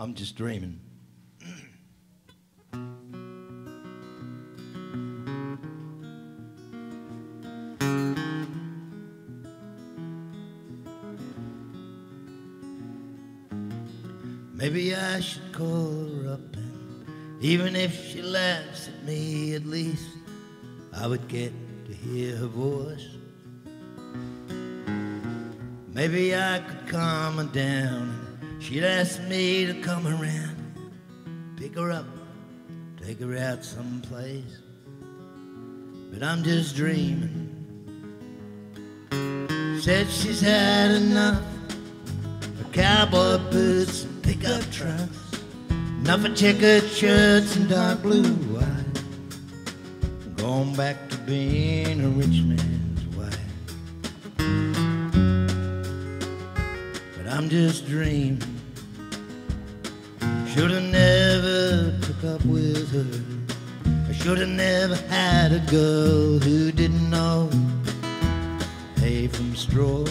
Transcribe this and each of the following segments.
I'm just dreaming. Maybe I should call her up and even if she laughs at me, at least I would get to hear her voice. Maybe I could calm her down she'd ask me to come around, pick her up, take her out someplace. But I'm just dreaming. Said she's had enough of cowboy boots and pickup trucks. Enough of checkered shirts and dark blue eyes. Going back to being a rich man's I'm just dreaming. Should've never took up with her. I should've never had a girl who didn't know hay from straw.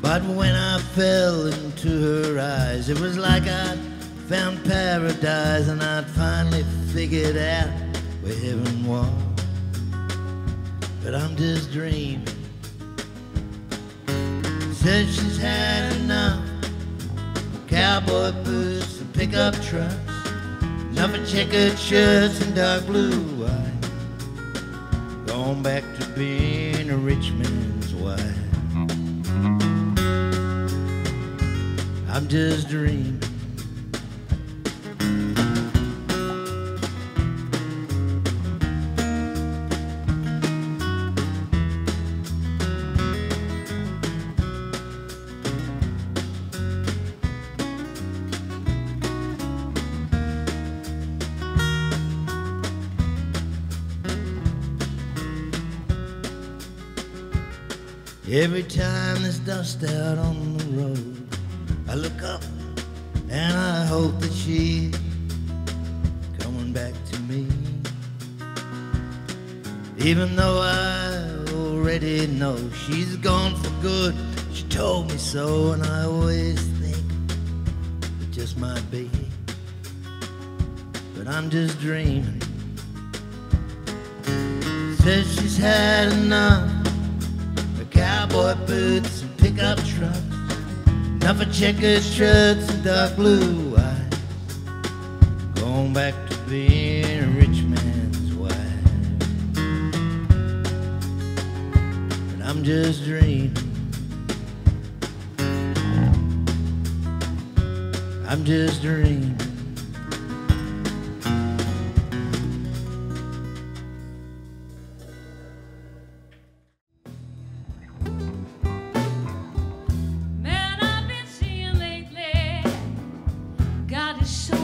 But when I fell into her eyes, it was like I'd found paradise and I'd finally figured out where heaven was. But I'm just dreaming. Said she's had enough cowboy boots and pickup trucks, of checkered shirts and dark blue eyes. Gone back to being a rich man's wife. I'm just dreaming. Every time there's dust out on the road, I look up and I hope that she's coming back to me. Even though I already know she's gone for good, she told me so, and I always think it just might be. But I'm just dreaming. Says she's had enough cowboy boots and pickup trucks. Enough of checkered shirts and dark blue eyes. Going back to being a rich man's wife. But I'm just dreaming. I'm just dreaming. Got